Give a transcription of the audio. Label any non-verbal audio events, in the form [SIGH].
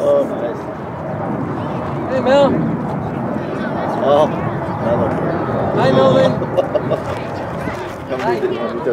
Oh, nice. Hey, Mel. Oh, Melvin. Hi, Melvin. [LAUGHS] Come.